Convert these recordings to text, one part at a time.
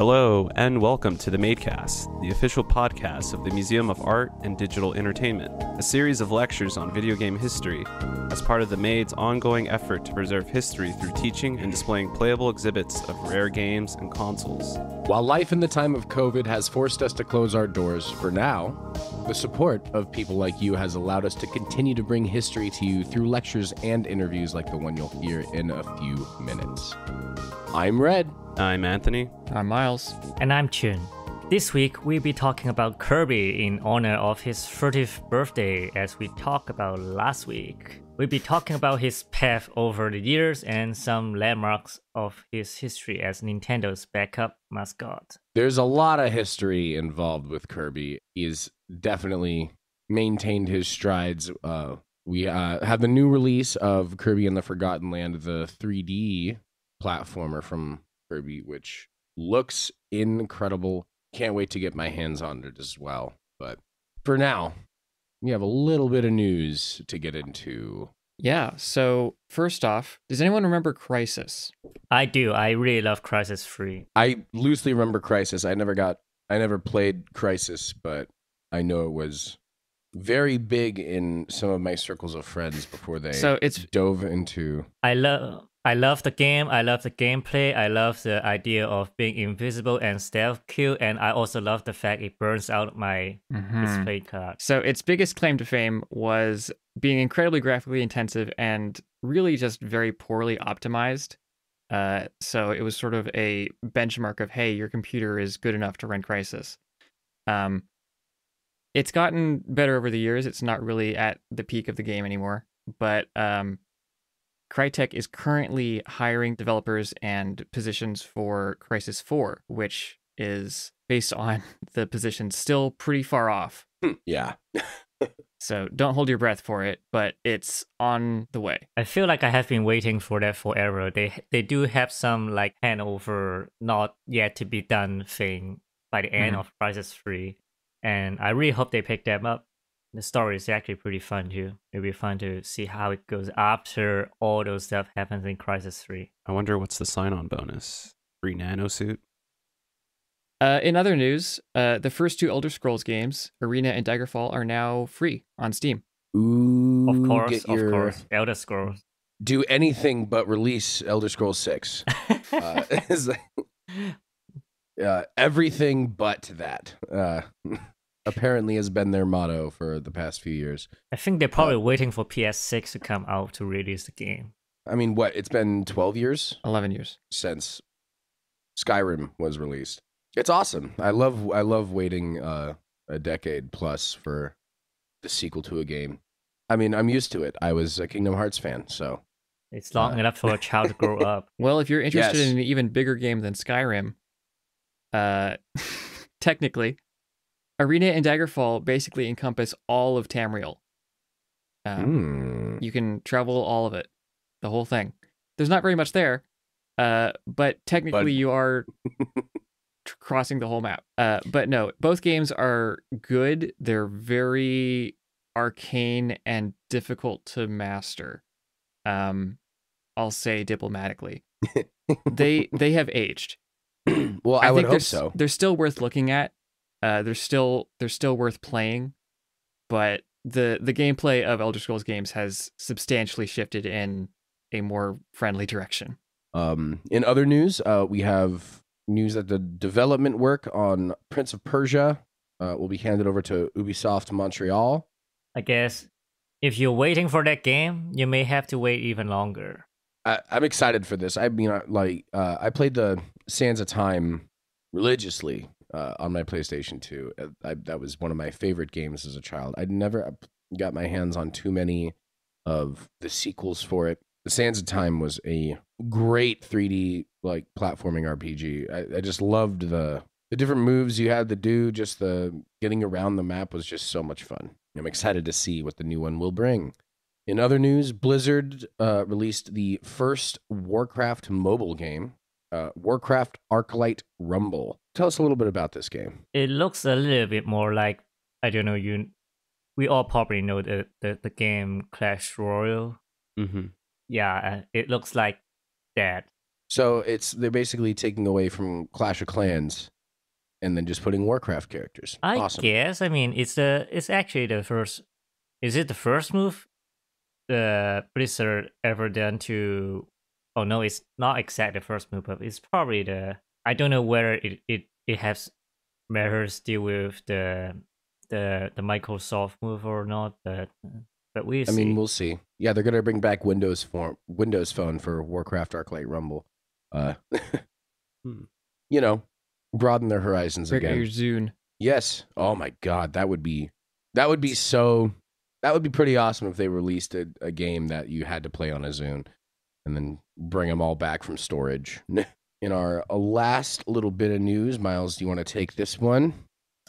Hello, and welcome to the Madecast, the official podcast of the Museum of Art and Digital Entertainment, a series of lectures on video game history as part of the Made's ongoing effort to preserve history through teaching and displaying playable exhibits of rare games and consoles. While life in the time of COVID has forced us to close our doors for now, the support of people like you has allowed us to continue to bring history to you through lectures and interviews like the one you'll hear in a few minutes. I'm Red. I'm Anthony. I'm Miles. And I'm Chun. This week we'll be talking about Kirby in honor of his 30th birthday as we talked about last week. We'll be talking about his path over the years and some landmarks of his history as Nintendo's backup mascot. There's a lot of history involved with Kirby. He's definitely maintained his strides. Uh, we uh, have the new release of Kirby and the Forgotten Land, the 3D platformer from Kirby, which looks incredible. Can't wait to get my hands on it as well. But for now, we have a little bit of news to get into. Yeah, so first off, does anyone remember Crysis? I do. I really love Crysis 3. I loosely remember Crysis. I never got, I never played Crysis, but I know it was very big in some of my circles of friends before they So it's dove into. I love I love the game. I love the gameplay. I love the idea of being invisible and stealth kill, and I also love the fact it burns out my Mhm. display card. So its biggest claim to fame was being incredibly graphically intensive and really just very poorly optimized. Uh, so it was sort of a benchmark of, hey, your computer is good enough to run Crysis. Um, it's gotten better over the years. It's not really at the peak of the game anymore, but um, Crytek is currently hiring developers and positions for Crysis 4, which is based on the position still pretty far off. Yeah. So don't hold your breath for it, but it's on the way. I feel like I have been waiting for that forever. They they do have some like handover not yet to be done thing by the end Mhm. of Crysis 3. And I really hope they pick them up. The story is actually pretty fun too. It'll be fun to see how it goes after all those stuff happens in Crysis 3. I wonder what's the sign on bonus? Free nano suit? Uh, in other news, uh, the first two Elder Scrolls games, Arena and Daggerfall, are now free on Steam. Ooh, Of course, get of course. Elder Scrolls. Do anything but release Elder Scrolls 6. Uh, like- uh, everything but that. Apparently has been their motto for the past few years. I think they're probably waiting for PS6 to come out to release the game. I mean, what? It's been 12 years 11 years. since Skyrim was released. It's awesome. I love I love waiting uh, a decade plus for the sequel to a game. I mean, I'm used to it. I was a Kingdom Hearts fan, so It's long Uh, enough for a child to grow up. Well, if you're interested Yes. in an even bigger game than Skyrim, uh, technically, Arena and Daggerfall basically encompass all of Tamriel. Um, hmm. You can travel all of it, the whole thing. There's not very much there, uh, but technically But- you are tr- crossing the whole map. Uh, but no, both games are good. They're very arcane and difficult to master. Um, I'll say diplomatically. they they have aged. well, I, would think hope they're, so. They're still worth looking at. Uh, they're still they're still worth playing, but the the gameplay of Elder Scrolls games has substantially shifted in a more friendly direction. Um, in other news, uh, we have news that the development work on Prince of Persia uh, will be handed over to Ubisoft Montreal. I guess if you're waiting for that game, you may have to wait even longer. I, I'm excited for this. I mean, I- like, uh, I played the Sands of Time religiously uh, on my PlayStation 2. Uh, I, that was one of my favorite games as a child. I'd never got my hands on too many of the sequels for it. The Sands of Time was a great 3D like platforming RPG. I, I just loved the the different moves you had to do. Just the getting around the map was just so much fun. I'm excited to see what the new one will bring. In other news, Blizzard uh, released the first Warcraft mobile game, uh, Warcraft Arclight Rumble. Tell us a little bit about this game. It looks a little bit more like I don't know you. We all probably know the the, the game Clash Royale. Mm-hmm. Yeah, uh, it looks like that. So it's they're basically taking away from Clash of Clans and then just putting Warcraft characters. I awesome. guess. I mean, it's the it's actually the first. Is it the first move the Blizzard ever done to? Oh no, it's not exactly the first move, but it's probably the. I don't know whether it it it has matters deal with the the the Microsoft move or not, but but we I mean, we'll see. Yeah, they're gonna bring back Windows form Windows Phone for Warcraft Arclight Rumble. Uh, Hmm. you know, broaden their horizons Break again. your Zune. Yes. Oh my God, that would be that would be so that would be pretty awesome if they released a, a game that you had to play on a Zune and then bring them all back from storage. In our uh, last little bit of news, Miles, do you want to take this one?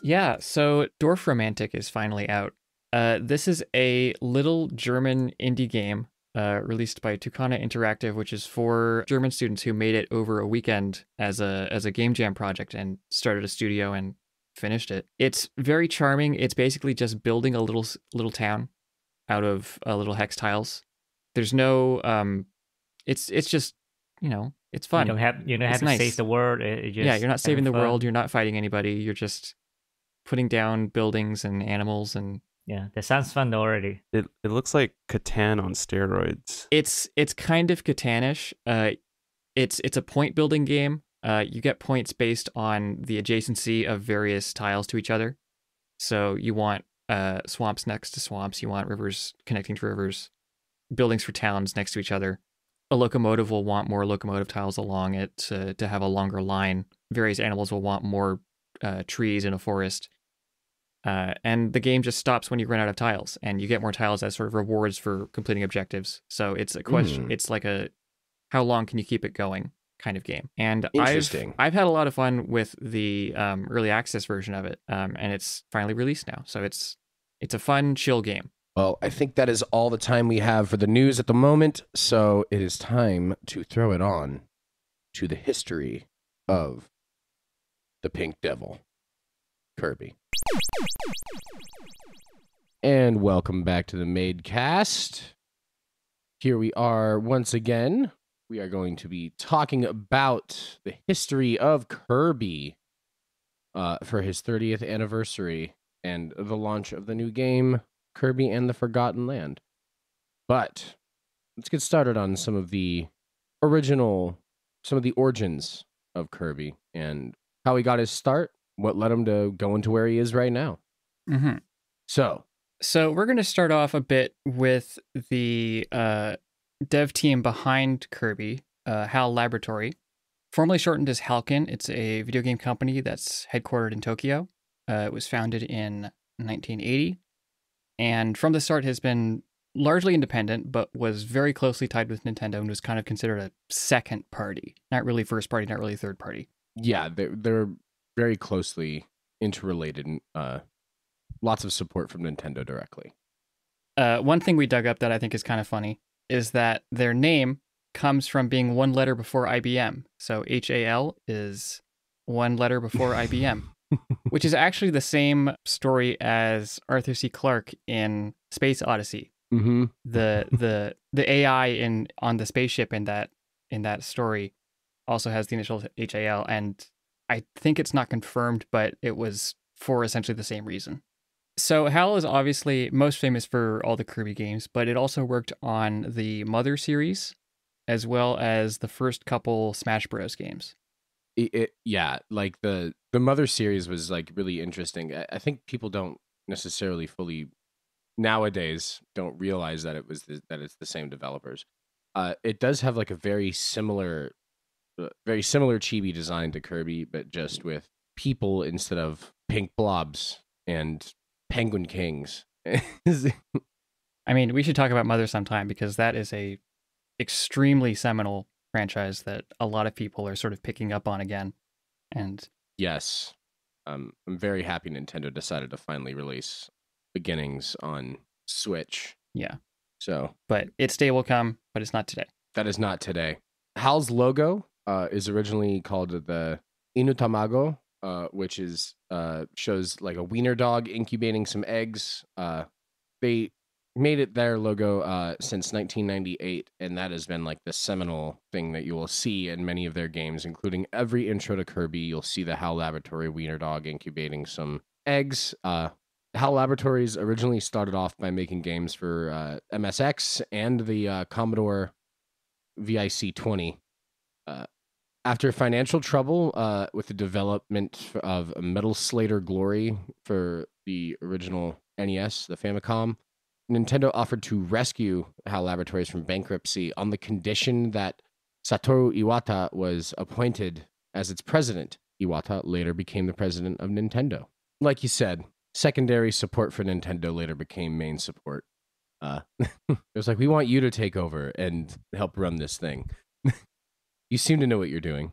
Yeah, so Dorfromantik is finally out. Uh, this is a little German indie game uh, released by Toukana Interactive, which is for German students who made it over a weekend as a as a game jam project and started a studio and finished it. It's very charming. It's basically just building a little little town out of uh, little hex tiles. There's no um, it's it's just you know it's fun. You don't have you don't It's have to nice. save the world. it- it yeah, you're not saving the fun. world. You're not fighting anybody. You're just putting down buildings and animals, and Yeah, that sounds fun already. It it looks like Catan on steroids. it's it's kind of Catanish. Uh, it's it's a point building game. Uh, you get points based on the adjacency of various tiles to each other. So you want uh, swamps next to swamps. You want rivers connecting to rivers. Buildings for towns next to each other. A locomotive will want more locomotive tiles along it to, to have a longer line. Various animals will want more uh, trees in a forest. Uh, and the game just stops when you run out of tiles, and you get more tiles as sort of rewards for completing objectives. So it's a question. Mm. It's like a how long can you keep it going kind of game. And Interesting. I've I've had a lot of fun with the um, early access version of it, um, and it's finally released now. So it's it's a fun chill game. Well, I think that is all the time we have for the news at the moment, so it is time to throw it on to the history of the Pink Devil, Kirby. And welcome back to the Made Cast. Here we are once again. We are going to be talking about the history of Kirby uh, for his 30th anniversary and the launch of the new game, Kirby and the Forgotten Land. But let's get started on some of the original, some of the origins of Kirby and how he got his start, what led him to go into where he is right now. Mm-hmm. So, So we're going to start off a bit with the uh, dev team behind Kirby, uh, HAL Laboratory, formerly shortened as HALKEN. It's a video game company that's headquartered in Tokyo. Uh, it was founded in 1980, and from the start has been largely independent, but was very closely tied with Nintendo and was kind of considered a second party, not really first party, not really third party. yeah, they're, they're very closely interrelated and uh, lots of support from Nintendo directly. Uh, one thing we dug up that I think is kind of funny is that their name comes from being one letter before IBM. So HAL is one letter before IBM, which is actually the same story as Arthur C. Clarke in Space Odyssey. Mm-hmm. The the the AI in on the spaceship in that in that story also has the initials HAL, and I think it's not confirmed, but it was for essentially the same reason. So HAL is obviously most famous for all the Kirby games, but it also worked on the Mother series, as well as the first couple Smash Bros. games. It, it yeah like the the mother series was like really interesting. I, I think people don't necessarily fully nowadays don't realize that it was the, that it's the same developers. Uh it does have like a very similar uh, very similar chibi design to kirby but just with people instead of pink blobs and penguin kings. I mean, we should talk about Mother sometime because that is a extremely seminal franchise that a lot of people are sort of picking up on again. And yes um i'm very happy nintendo decided to finally release beginnings on switch yeah, so but its day will come, but it's not today. That is not today. Hal's logo uh, is originally called the Inutamago, uh, which is uh, shows like a wiener dog incubating some eggs. Uh, they made it their logo uh, since 1998, and that has been like the seminal thing that you will see in many of their games, including every intro to Kirby. You'll see the HAL Laboratory Wiener Dog incubating some eggs. Uh, HAL Laboratories originally started off by making games for uh, MSX and the uh, Commodore VIC 20. Uh, after financial trouble uh, with the development of Metal Slader Glory for the original NES, the Famicom, Nintendo offered to rescue HAL Laboratories from bankruptcy on the condition that Satoru Iwata was appointed as its president. Iwata later became the president of Nintendo. Like you said, secondary support for Nintendo later became main support. Uh, it was like, we want you to take over and help run this thing. you seem to know what you're doing.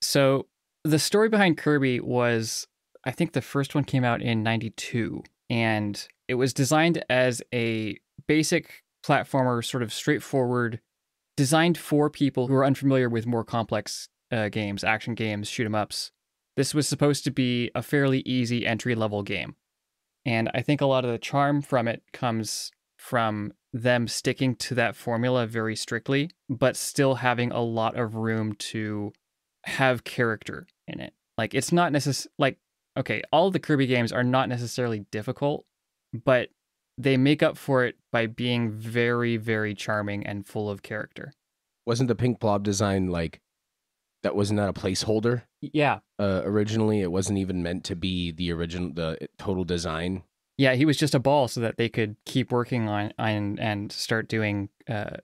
So the story behind Kirby was, I think the first one came out in 92, and it was designed as a basic platformer, sort of straightforward, designed for people who are unfamiliar with more complex uh, games, action games, shoot 'em ups. This was supposed to be a fairly easy entry level game. And I think a lot of the charm from it comes from them sticking to that formula very strictly, but still having a lot of room to have character in it. Like it's not necessarily like okay, all the Kirby games are not necessarily difficult, but they make up for it by being very very charming and full of character. Wasn't the pink blob design like that? Wasn't that a placeholder? Yeah. Uh, originally, it wasn't even meant to be the original, the total design. Yeah, he was just a ball so that they could keep working on and and start doing uh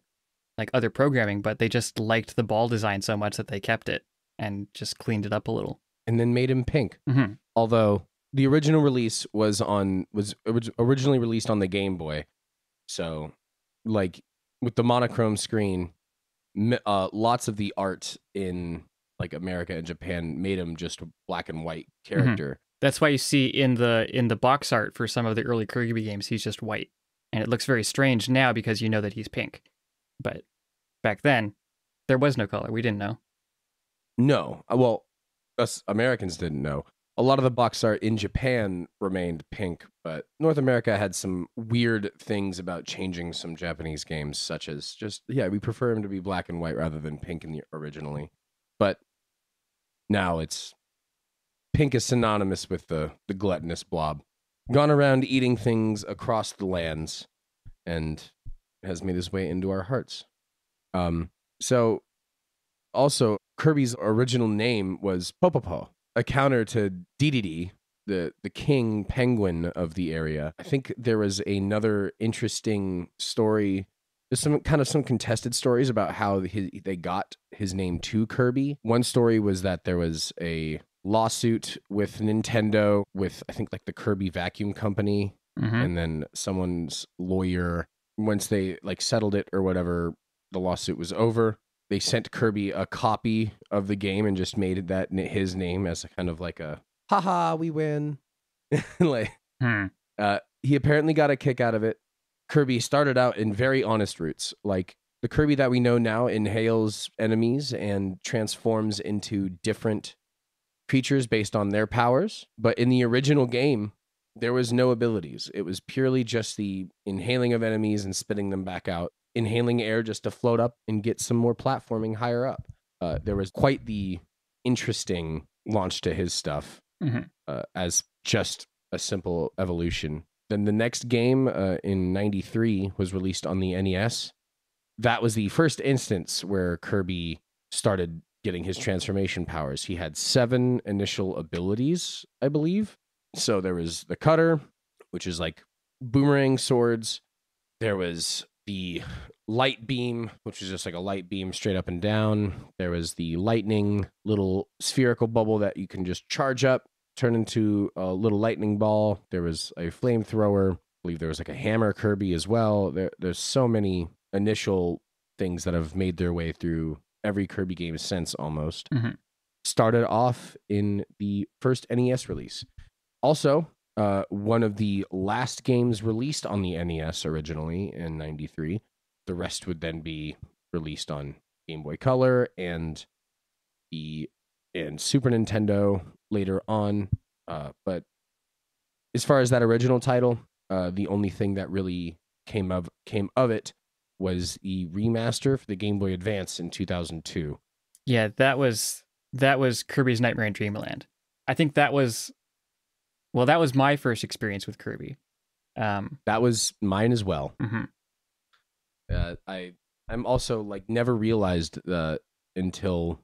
like other programming, but they just liked the ball design so much that they kept it and just cleaned it up a little. and then made him pink. Mhm. Although the original release was on was originally released on the Game Boy, so like with the monochrome screen, uh, lots of the art in like America and Japan made him just a black and white character. That's why you see in the in the box art for some of the early Kirby games he's just white. And it looks very strange now because you know that he's pink. But back then there was no color. We didn't know. No, uh, well, us Americans didn't know. A lot of the box art in Japan remained pink, but North America had some weird things about changing some Japanese games, such as just yeah, we prefer them to be black and white rather than pink in the originally. But now it's pink is synonymous with the the gluttonous blob, gone around eating things across the lands, and has made his way into our hearts. Um, so also Kirby's original name was Popopo, a counter to Dedede, the the king penguin of the area. I think there was another interesting story. There's some kind of some contested stories about how his, they got his name to Kirby. One story was that there was a lawsuit with Nintendo with I think like the Kirby Vacuum Company Mm-hmm. and then someone's lawyer once they like settled it or whatever the lawsuit was over they sent kirby a copy of the game and just made that his name as a kind of like a haha we win like Hmm. uh, he apparently got a kick out of it kirby started out in very honest roots like the kirby that we know now inhales enemies and transforms into different creatures based on their powers but in the original game there was no abilities. It was purely just the inhaling of enemies and spitting them back out, inhaling air just to float up and get some more platforming higher up. Uh, there was quite the interesting launch to his stuff Mhm. uh, as just a simple evolution. Then the next game uh, in '93 was released on the NES. That was the first instance where Kirby started getting his transformation powers. He had seven initial abilities, I believe. So there was the cutter, which is like boomerang swords. There was the light beam, which is just like a light beam straight up and down. There was the lightning little spherical bubble that you can just charge up, turn into a little lightning ball. There was a flamethrower. I believe there was like a hammer Kirby as well. There, there's so many initial things that have made their way through every Kirby game since almost. Mhm. Started off in the first NES release. Also, uh, one of the last games released on the NES originally in 93. The rest would then be released on Game Boy Color and the and Super Nintendo later on. Uh, but as far as that original title, uh, the only thing that really came of came of it was the remaster for the Game Boy Advance in 2002. Yeah, that was that was Kirby's Nightmare in Dreamland. I think that was well, that was my first experience with Kirby. Um, That was mine as well. mhm. Uh, I I'm also like never realized uh, until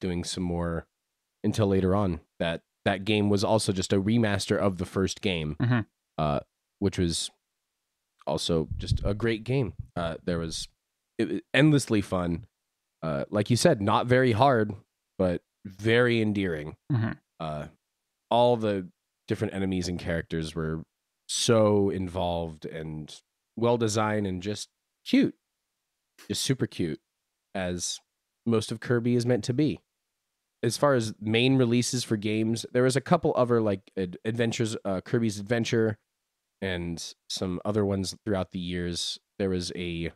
doing some more until later on that that game was also just a remaster of the first game, Mhm. uh, which was also just a great game. Uh, there was it, was endlessly fun. Uh, like you said, not very hard, but very endearing. Mhm. Uh, all the different enemies and characters were so involved and well designed and just cute, just super cute, as most of Kirby is meant to be. As far as main releases for games, there was a couple other like ad- adventures, uh, Kirby's Adventure, and some other ones throughout the years. There was a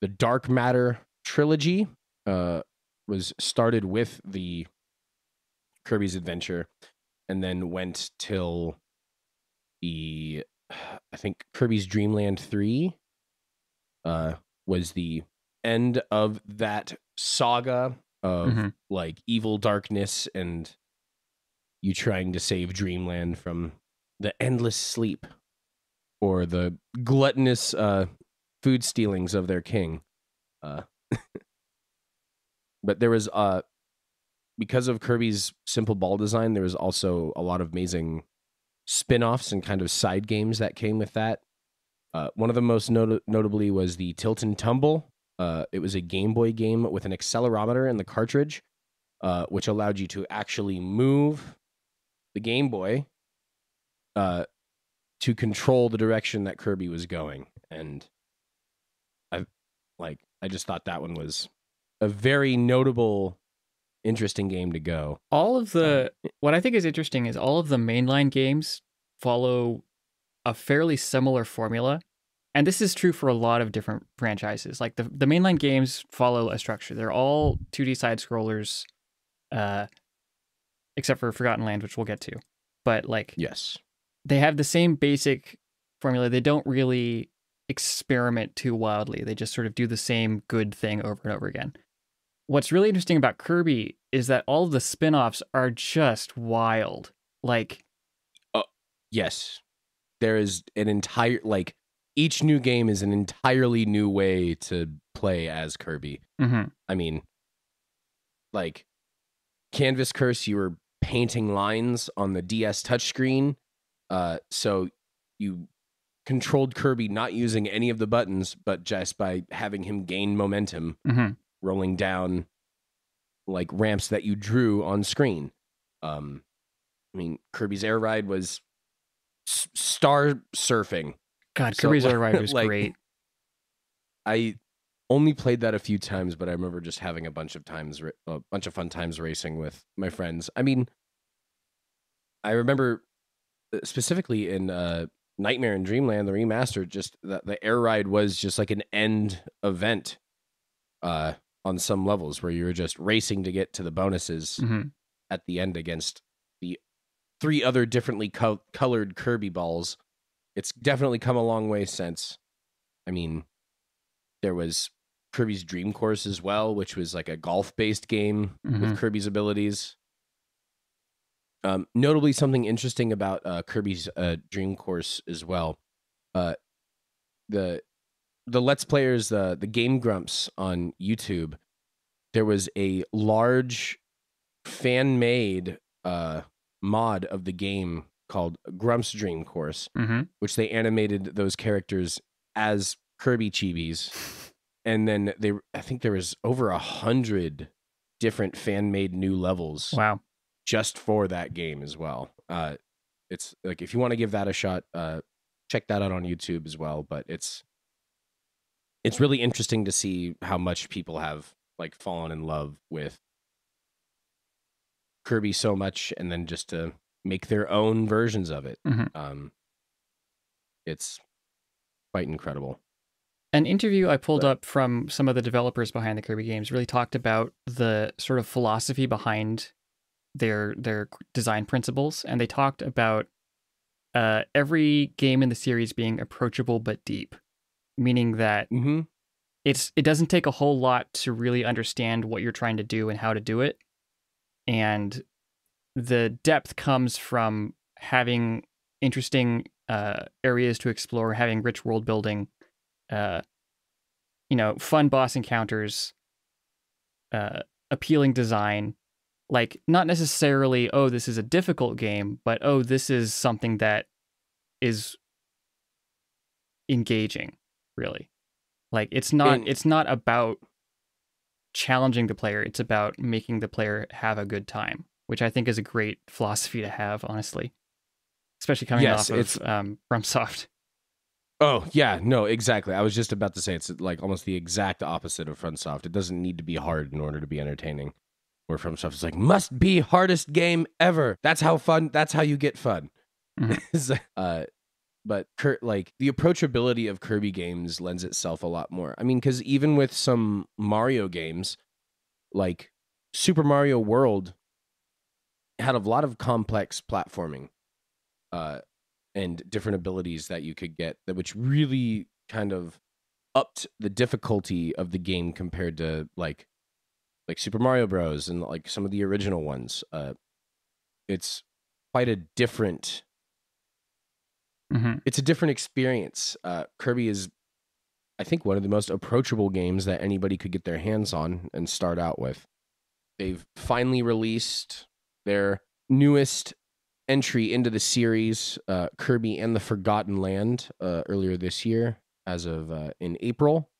the Dark Matter trilogy, uh, was started with the Kirby's Adventure, and then went till the I think Kirby's Dreamland 3 uh was the end of that saga of Mhm. like evil darkness and you trying to save Dreamland from the endless sleep or the gluttonous uh food stealings of their king. Uh but there was uh because of Kirby's simple ball design, there was also a lot of amazing spin-offs and kind of side games that came with that. Uh, one of the most not- notably was the Tilt and Tumble. Uh, it was a Game Boy game with an accelerometer in the cartridge, uh, which allowed you to actually move the Game Boy uh, to control the direction that Kirby was going. And I like, I just thought that one was a very notable, interesting game to go. all of the what I think is interesting is all of the mainline games follow a fairly similar formula. And this is true for a lot of different franchises. Like the, the mainline games follow a structure. They're all 2D side scrollers, uh, except for Forgotten Land, which we'll get to. But like Yes. they have the same basic formula. They don't really experiment too wildly. They just sort of do the same good thing over and over again. What's really interesting about Kirby is that all of the spin-offs are just wild. Like Yes. There is an entire like each new game is an entirely new way to play as Kirby. mhm, I mean like Canvas Curse you were painting lines on the DS touchscreen. Uh so you controlled Kirby not using any of the buttons but just by having him gain momentum mhm. Rolling down like ramps that you drew on screen. Um, I mean, Kirby's Air Ride was s- star surfing. God, So, Kirby's Air Ride was like- great. I only played that a few times, but I remember just having a bunch of times, a bunch of fun times racing with my friends. I mean, I remember uh, specifically in uh, Nightmare and Dreamland, the remaster, just the, the air ride was just like an end event uh, on some levels where you were just racing to get to the bonuses Mhm. at the end against the three other differently co- colored Kirby balls. It's definitely come a long way since. I mean, there was Kirby's Dream Course as well, which was like a golf based game Mhm. with Kirby's abilities. Um, notably, something interesting about uh, Kirby's uh, Dream Course as well. Uh, the the Let's Players, the the Game Grumps on YouTube, there was a large fan made uh, mod of the game called Grumps Dream Course, Mhm. which they animated those characters as Kirby chibis, and then they I think there was over a hundred different fan made new levels Wow. just for that game as well. Uh, it's like if you want to give that a shot, uh, check that out on YouTube as well. But it's it's really interesting to see how much people have like fallen in love with Kirby so much, and then just to make their own versions of it. Mhm. Um, it's quite incredible. An interview I pulled But- up from some of the developers behind the Kirby games really talked about the sort of philosophy behind their their design principles, and they talked about uh, every game in the series being approachable but deep. Meaning that Mm-hmm. it's it doesn't take a whole lot to really understand what you're trying to do and how to do it. And the depth comes from having interesting uh, areas to explore having rich world building uh, you know fun boss encounters uh, appealing design. Like not necessarily oh this is a difficult game but oh this is something that is engaging really like it's not And- it's not about challenging the player it's about making the player have a good time which i think is a great philosophy to have honestly especially coming Yes, off it's- of um, FromSoft. Oh yeah, no, exactly. I was just about to say it's like almost the exact opposite of FromSoft. It doesn't need to be hard in order to be entertaining. Where FromSoft is like must be hardest game ever. That's how fun. That's how you get fun. Mhm. uh, but like the approachability of Kirby games lends itself a lot more. I mean, because even with some Mario games, like Super Mario World, had a lot of complex platforming. Uh, and different abilities that you could get that which really kind of upped the difficulty of the game compared to like like Super Mario Bros and like some of the original ones. Uh it's quite a different hmm it's a different experience. Uh Kirby is I think one of the most approachable games that anybody could get their hands on and start out with. They've finally released their newest entry into the series, uh, Kirby and the Forgotten Land, uh, earlier this year, as of uh, in April,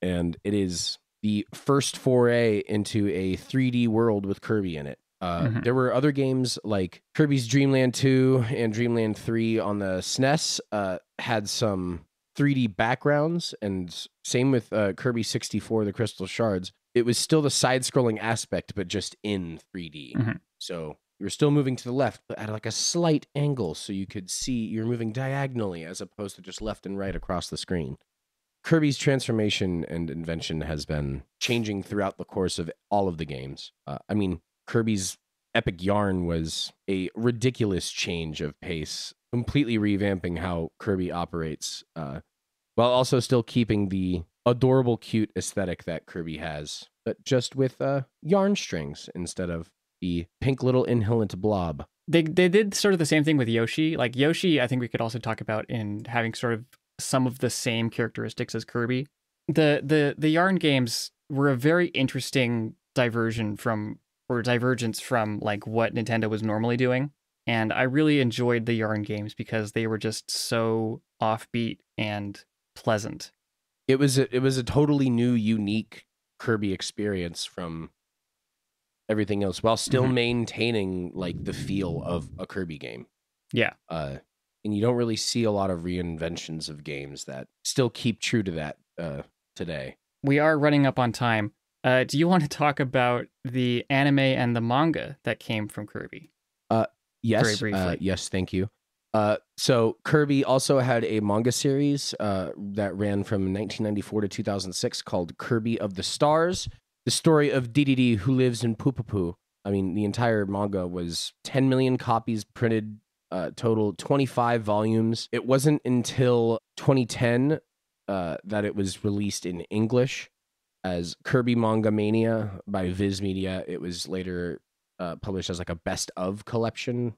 and it is the first foray into a 3D world with Kirby in it. Uh, Mhm. There were other games like Kirby's Dreamland 2 and Dreamland 3 on the SNES uh, had some 3D backgrounds, and same with uh, Kirby 64, the Crystal Shards. It was still the side-scrolling aspect, but just in 3D. Mhm. So you were still moving to the left, but at like a slight angle, so you could see you're moving diagonally as opposed to just left and right across the screen. Kirby's transformation and invention has been changing throughout the course of all of the games. Uh, I mean, Kirby's Epic Yarn was a ridiculous change of pace, completely revamping how Kirby operates, uh, while also still keeping the adorable, cute aesthetic that Kirby has, but just with uh, yarn strings instead of the pink little inhalant blob. They they did sort of the same thing with Yoshi. Like Yoshi, I think we could also talk about in having sort of some of the same characteristics as Kirby. The the the yarn games were a very interesting diversion from or divergence from like what Nintendo was normally doing. And I really enjoyed the yarn games because they were just so offbeat and pleasant. It was a, it was a totally new, unique Kirby experience from everything else, while still Mhm. maintaining like the feel of a Kirby game. Yeah. Uh, and you don't really see a lot of reinventions of games that still keep true to that uh, today. We are running up on time. Uh, do you want to talk about the anime and the manga that came from Kirby? Yes, Very uh, yes, thank you. Uh, so Kirby also had a manga series uh, that ran from 1994 to 2006 called Kirby of the Stars, the story of DDD who lives in Pupupu. I mean, the entire manga was 10 million copies printed, uh, total 25 volumes. It wasn't until 2010 uh, that it was released in English as Kirby Manga Mania by Viz Media. It was later uh, published as like a best of collection,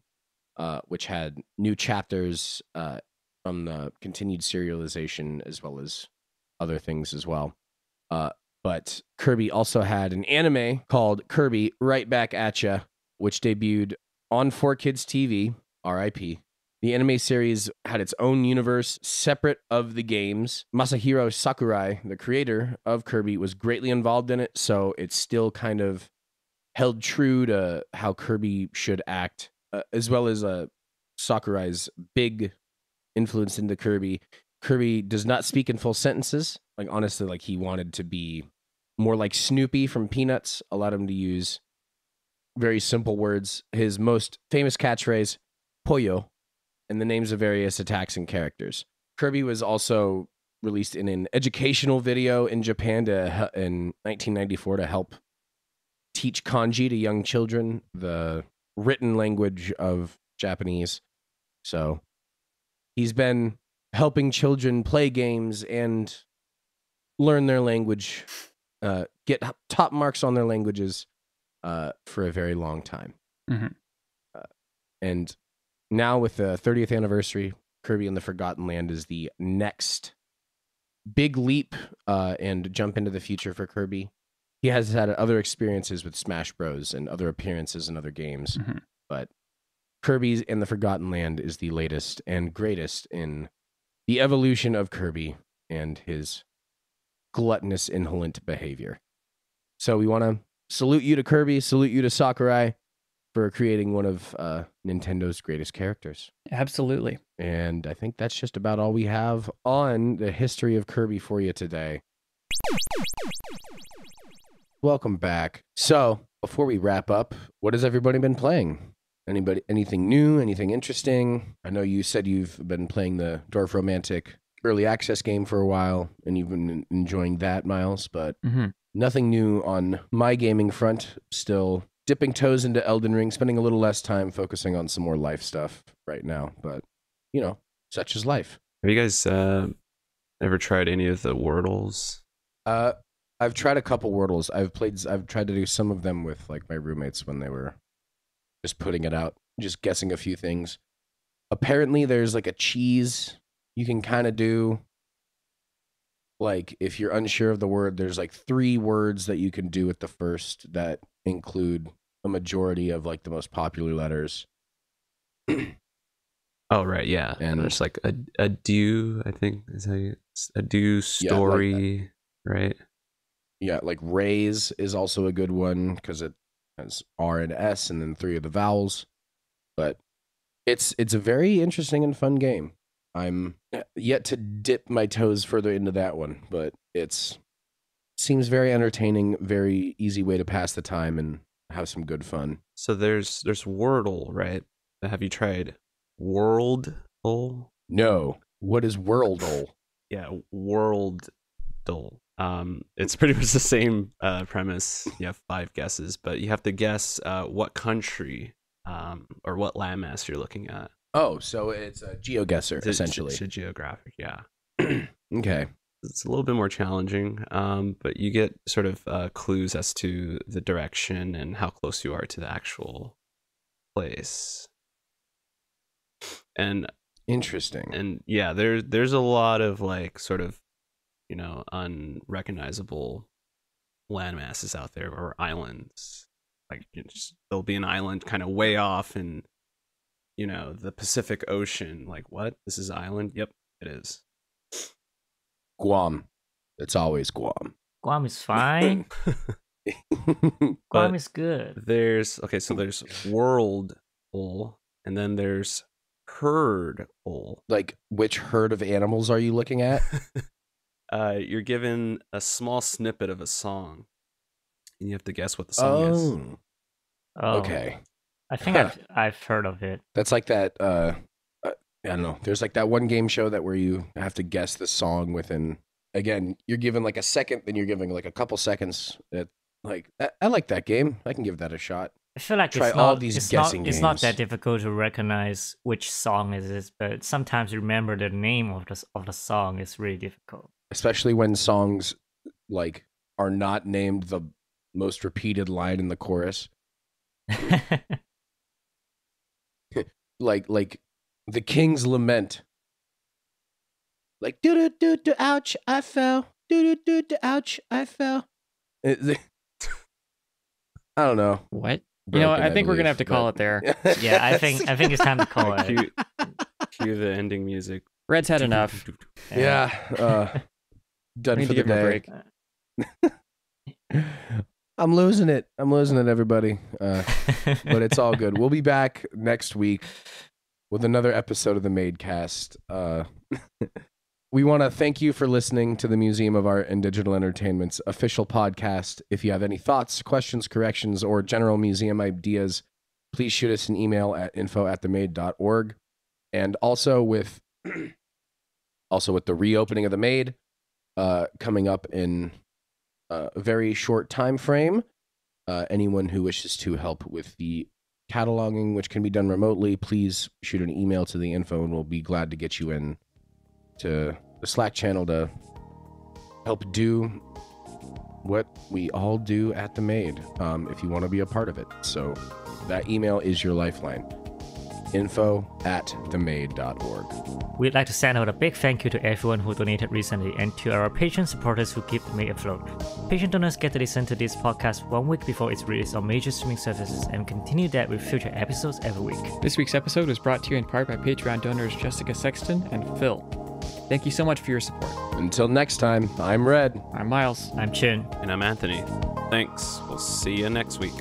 uh, which had new chapters uh, from the continued serialization as well as other things as well. Uh, but Kirby also had an anime called Kirby Right Back at Ya, which debuted on 4Kids TV, RIP. The anime series had its own universe separate of the games. Masahiro Sakurai, the creator of Kirby, was greatly involved in it, so it's still kind of held true to how Kirby should act, uh, as well as uh, Sakurai's big influence into Kirby. Kirby does not speak in full sentences. Like honestly, like he wanted to be more like Snoopy from Peanuts. Allowed him to use very simple words. His most famous catchphrase, "Poyo," and the names of various attacks and characters. Kirby was also released in an educational video in Japan to, in 1994 to help teach kanji to young children, the written language of Japanese. So he's been helping children play games and learn their language, uh, get top marks on their languages uh, for a very long time. Mhm. Uh, and now, with the 30th anniversary, Kirby and the Forgotten Land is the next big leap uh, and jump into the future for Kirby. He has had other experiences with Smash Bros. and other appearances in other games, Mhm. but Kirby's and the Forgotten Land is the latest and greatest in the evolution of Kirby and his gluttonous, insolent behavior. So we want to salute you to Kirby, salute you to Sakurai for creating one of uh, Nintendo's greatest characters. Absolutely. And I think that's just about all we have on the history of Kirby for you today. Welcome back. So, before we wrap up, what has everybody been playing? Anybody anything new, anything interesting? I know you said you've been playing the Dorfromantik early access game for a while and you've been enjoying that, Miles, but hmm nothing new on my gaming front. Still dipping toes into Elden Ring, spending a little less time focusing on some more life stuff right now. But, you know, such is life. Have you guys uh, ever tried any of the Wordles? Uh, I've tried a couple Wordles. I've played. I've tried to do some of them with like my roommates when they were just putting it out, just guessing a few things. Apparently, there's like a cheese you can kind of do. Like if you're unsure of the word, there's like three words that you can do with the first that include a majority of like the most popular letters. Oh right, yeah. And- there's like a adieu, I think is how you a do story, right? Yeah, like raise is also a good one because it has R and S and then three of the vowels. But it's it's a very interesting and fun game. I'm eh, yet to dip my toes further into that one, but it's seems very entertaining, very easy way to pass the time and have some good fun. So there's there's Wordle, right? Have you tried Worldle? No, what is Worldle? Yeah, Worldle. Um, it's pretty much the same uh, premise. You have five guesses, but you have to guess uh, what country um, or what landmass you're looking at. Oh, so it's a GeoGuessr It's a- essentially. it's a geographic. Yeah, okay. It's a little bit more challenging, um, but you get sort of uh, clues as to the direction and how close you are to the actual place. And Interesting. and yeah, there there's a lot of like sort of you know unrecognizable landmasses out there or islands. Like you just, there'll be an island kind of way off in you know the Pacific Ocean. Like what? This is island? Yep, it is. Guam. It's always Guam. Guam is fine. Guam But is good. there's okay, so there's world and then there's herd like which herd of animals are you looking at? uh, you're given a small snippet of a song, and you have to guess what the song is. oh, Oh, okay. I think Huh. I've I've heard of it. That's like that. Uh, I don't know. There's like that one game show that where you have to guess the song within. Again, you're given like a second, then you're giving like a couple seconds. It, like I, I like that game. I can give that a shot. I feel like Try it's all not, these it's guessing not, It's not that difficult to recognize which song it is, but sometimes remember the name of the of the song is really difficult. Especially when songs like are not named the most repeated line in the chorus. Like like the King's Lament. Like do do do do ouch I fell do do do do ouch I fell. I don't know. What? You know, what? Broken, I think we're gonna have to believe, call it there. yeah, I think I think it's time to call it. Cue, cue the ending music. Red's had enough. Yeah. Uh, done for the give him a day. break. I'm losing it. I'm losing it, everybody. Uh, but it's all good. We'll be back next week with another episode of the Made Cast. Uh, we want to thank you for listening to the Museum of Art and Digital Entertainment's official podcast. If you have any thoughts, questions, corrections, or general museum ideas, please shoot us an email at info at themade.org. And also with also with the reopening of the Made uh, coming up in a very short time frame uh, anyone who wishes to help with the cataloging, which can be done remotely, please shoot an email to the info and we'll be glad to get you in to the Slack channel to help do what we all do at the Made. Um, if you want to be a part of it, so that email is your lifeline. Info at themade.org. We'd like to send out a big thank you to everyone who donated recently and to our Patreon supporters who keep the Made afloat. Patreon donors get to listen to this podcast one week before it's released on major streaming services and continue that with future episodes every week. This week's episode was brought to you in part by Patreon donors Jessica Sexton and Phil. Thank you so much for your support. Until next time, I'm Red. I'm Miles. I'm Chin. And I'm Anthony. Thanks. We'll see you next week.